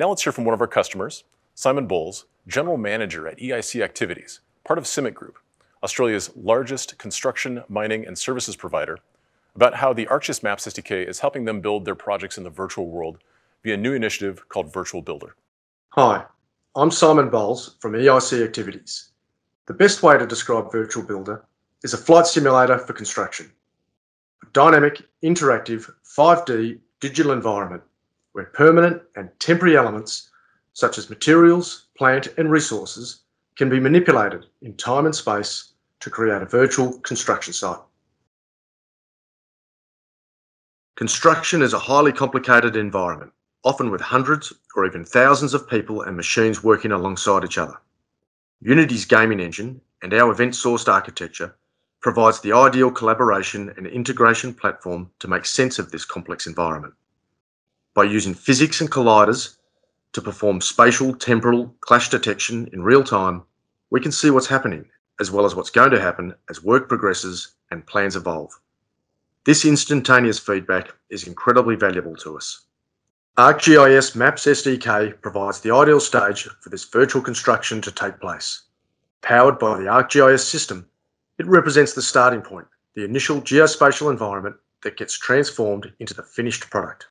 Now let's hear from one of our customers, Simon Bowles, General Manager at EIC Activities, part of CIMIC Group, Australia's largest construction, mining, and services provider, about how the ArcGIS Maps SDK is helping them build their projects in the virtual world via a new initiative called Virtual Builder. Hi, I'm Simon Bowles from EIC Activities. The best way to describe Virtual Builder is a flight simulator for construction. A dynamic, interactive, 5D digital environment where permanent and temporary elements, such as materials, plant, and resources, can be manipulated in time and space to create a virtual construction site. Construction is a highly complicated environment, often with hundreds or even thousands of people and machines working alongside each other. Unity's gaming engine and our event-sourced architecture provides the ideal collaboration and integration platform to make sense of this complex environment by using physics and colliders to perform spatial temporal clash detection in real time, we can see what's happening as well as what's going to happen as work progresses and plans evolve. This instantaneous feedback is incredibly valuable to us. ArcGIS Maps SDK provides the ideal stage for this virtual construction to take place. Powered by the ArcGIS system, it represents the starting point, the initial geospatial environment that gets transformed into the finished product.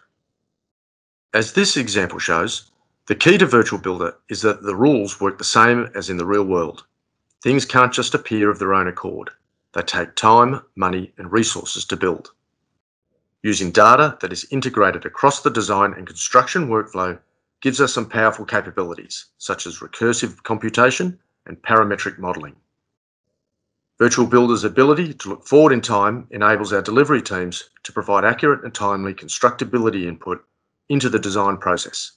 As this example shows, the key to Virtual Builder is that the rules work the same as in the real world. Things can't just appear of their own accord. They take time, money, and resources to build. Using data that is integrated across the design and construction workflow gives us some powerful capabilities, such as recursive computation and parametric modelling. Virtual Builder's ability to look forward in time enables our delivery teams to provide accurate and timely constructability input into the design process.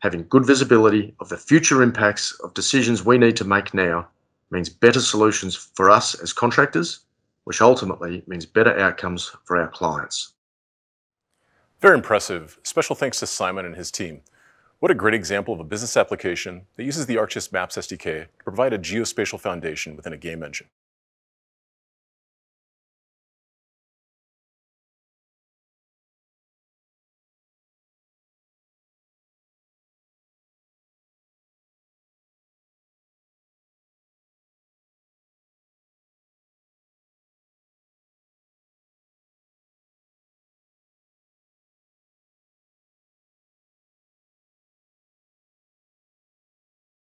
Having good visibility of the future impacts of decisions we need to make now means better solutions for us as contractors, which ultimately means better outcomes for our clients. Very impressive. Special thanks to Simon and his team. What a great example of a business application that uses the ArcGIS Maps SDK to provide a geospatial foundation within a game engine.